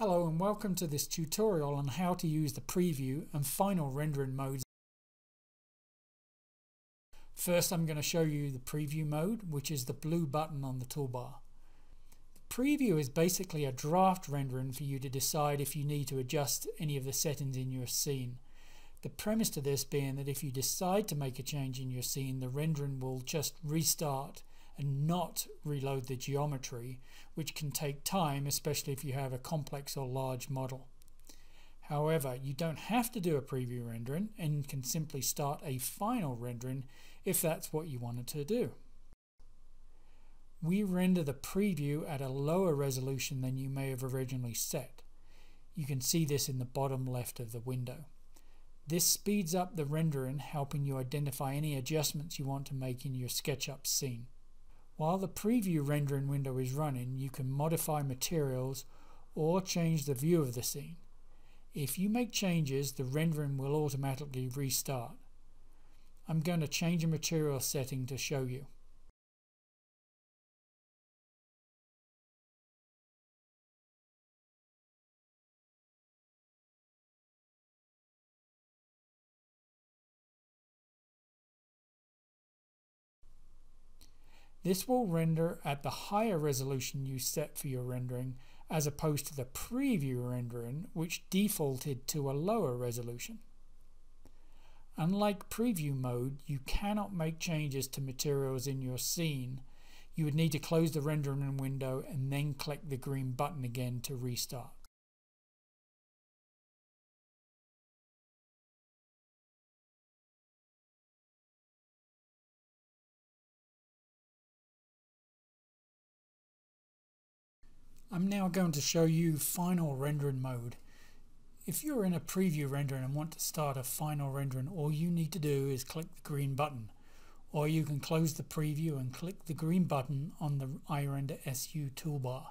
Hello and welcome to this tutorial on how to use the preview and final rendering modes. First I'm going to show you the preview mode which is the blue button on the toolbar. The preview is basically a draft rendering for you to decide if you need to adjust any of the settings in your scene. The premise to this being that if you decide to make a change in your scene the rendering will just restart and not reload the geometry, which can take time, especially if you have a complex or large model. However, you don't have to do a preview rendering and can simply start a final rendering if that's what you wanted to do. We render the preview at a lower resolution than you may have originally set. You can see this in the bottom left of the window. This speeds up the rendering, helping you identify any adjustments you want to make in your SketchUp scene. While the preview rendering window is running, you can modify materials or change the view of the scene. If you make changes, the rendering will automatically restart. I'm going to change a material setting to show you. This will render at the higher resolution you set for your rendering as opposed to the preview rendering which defaulted to a lower resolution. Unlike preview mode, you cannot make changes to materials in your scene. You would need to close the rendering window and then click the green button again to restart. I'm now going to show you final rendering mode. If you're in a preview rendering and want to start a final rendering, all you need to do is click the green button. Or you can close the preview and click the green button on the iRender SU toolbar.